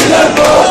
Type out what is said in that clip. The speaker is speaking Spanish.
Silver Bowl.